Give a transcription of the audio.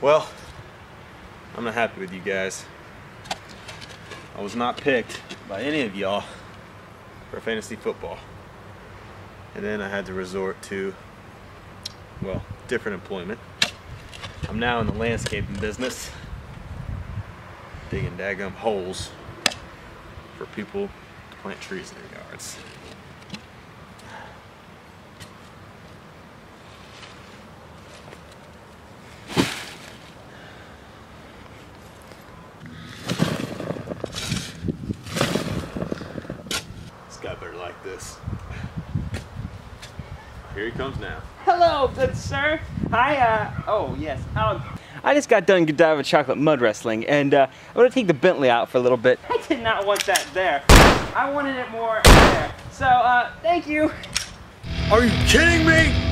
Well, I'm not happy with you guys. I was not picked by any of y'all for fantasy football. And then I had to resort to, well, different employment. I'm now in the landscaping business, digging daggum holes for people to plant trees in their yards. This guy better like this. Here he comes now. Hello, good sir. Hi, uh, oh, yes. Um, I just got done Godiva chocolate mud wrestling, and uh, I'm gonna take the Bentley out for a little bit. I did not want that there. I wanted it more there. So, uh, thank you. Are you kidding me?